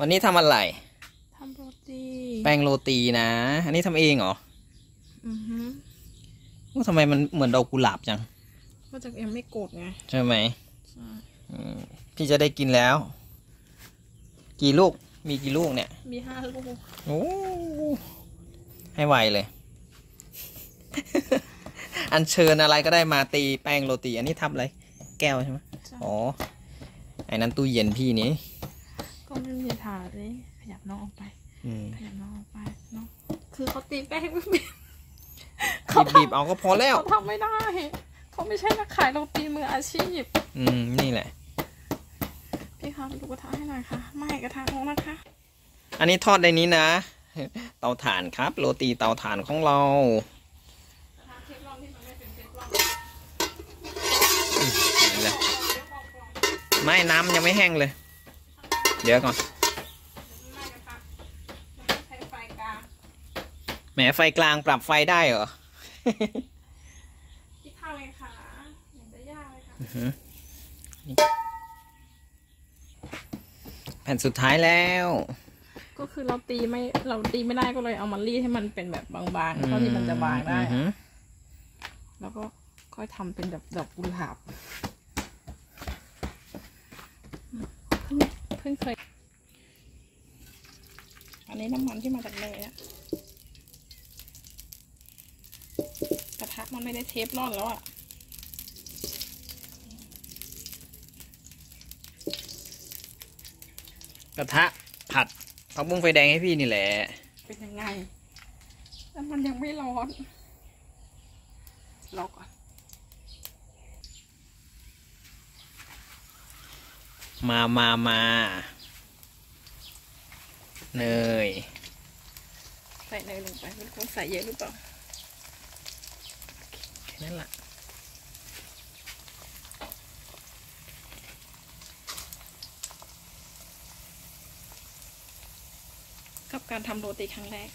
วันนี้ทำอะไรทำโรตีแป้งโรตีนะ อันนี้ทำเองเหรอ อือฮึว่าทำไมมันเหมือนดอกกุหลาบจังก็จะยังไม่กดไง ใช่ไหมใช่อืมพี่จะได้กินแล้ว กี่ลูก มีกี่ลูกเนี่ย มีห้าลูก โอ้ ให้ไวเลย อันเชิญอะไรก็ได้มาตีแป้งโรตี อันนี้ทำอะไร แก้วใช่ไหมใช่อ๋อ ไอ้นั้นตู้เย็นพี่นี้ก็ ไม่มีถาดเลยขยับน้องออกไป อืมขยับน้องออกไปเนาะคือเขาตีแป้งไม่เป็นบีบๆเอาก็พอแล้ว เขาทำไม่ได้เขาไม่ใช่นักขายโรตีมืออาชีพ อืม นี่แหละ พี่คะไปดูกระทะให้หน่อยค่ะไม่กระทะน้องนะคะ อันนี้ทอดในนี้นะ เตาถ่านครับ โรตีเตาถ่านของเรานี่แหละไม่น้ำยังไม่แห้งเลย เดี๋ยวก่อน ไม่กระทะใช้ไฟกลาง แห มไฟกลางปรับไฟได้เหรอคิดเท่าไงคะอย่างจะยากเลยค่ะแผ่นสุดท้ายแล้ว ก็คือเราตีไม่เราตีไม่ได้ก็เลยเอามารีดให้มันเป็นแบบบางๆเท่าที่มันจะบางได้อือหือะอแล้วก็ค่อยทำเป็นแบบดอกกุหลาบเพิ่งเพิ่งเคย อันนี้น้ำมันที่มาจากเนยอะกระทะ มันไม่ได้เทฟลอนแล้วอะกระทะผัดผักบุ้งไฟแดงให้พี่นี่แหละ เป็นยังไง แล้วมันยังไม่ร้อน รอก่อน มามามาเนย ใส่เนยลงไปไม่รู้ต้องใส่เยอะหรือเปล่าแค่ นั้นแหละกับการทำโรตีครั้งแรก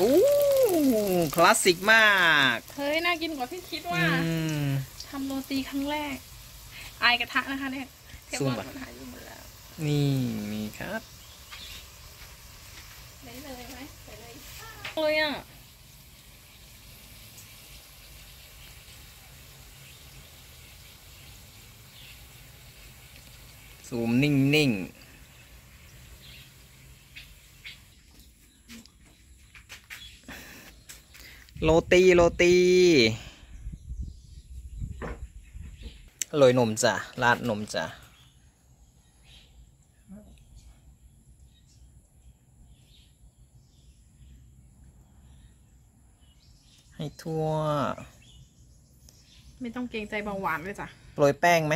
อู้คลาสสิกมาก เฮ้ย น่ากินกว่าที่คิดว่าอืมทำโรตีครั้งแรก อายกระทะนะคะเนี่ยเทปซูมลก่ออนนมันหายไปหมดแล้ว นี่นี่ครับใส่เลยไหมใส่เลยเลยอะซูมนิ่งนิ่งโรตีโรตีโรยนมจ้ะราดนมจ้ะ ให้ทั่ว ไม่ต้องเกรงใจเบาหวานเลยจ้ะโปรยแป้งไหม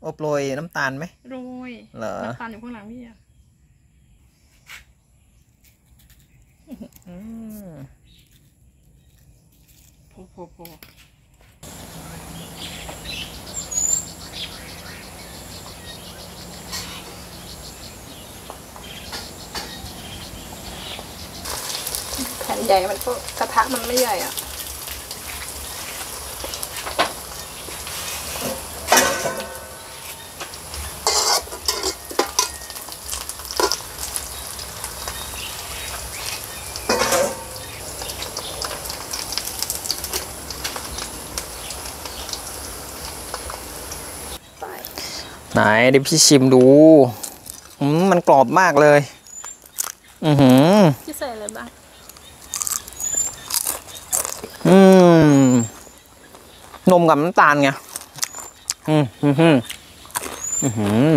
โอโปรยน้ำตาลไหมโรยเหรอน้ำตาลอยู่ข้างหลังพี่อะอืมโผโผโผแผ่นใหญ่มันก็กระทะมันไม่ใหญ่อะ ไหนเดี๋ยวพี่ชิมดูอืมมันกรอบมากเลย อือหือพี่ใส่อะไรบ้าง อืม นมกับน้ำตาลไง อืมอือหืออือหือ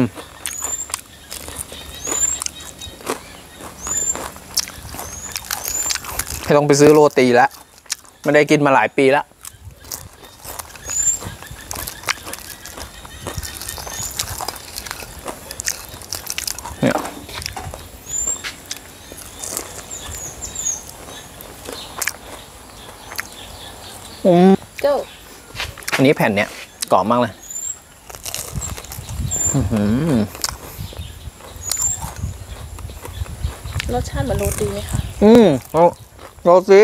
ไม่ต้องไปซื้อโรตีแล้วไม่ได้กินมาหลายปีแล้ว เนี่ย อืม เจ้าอันนี้แผ่นเนี้ยกรอบมากเลยอื้อหือรสชาติเหมือนโรตีไหมคะ อืมโรโรตี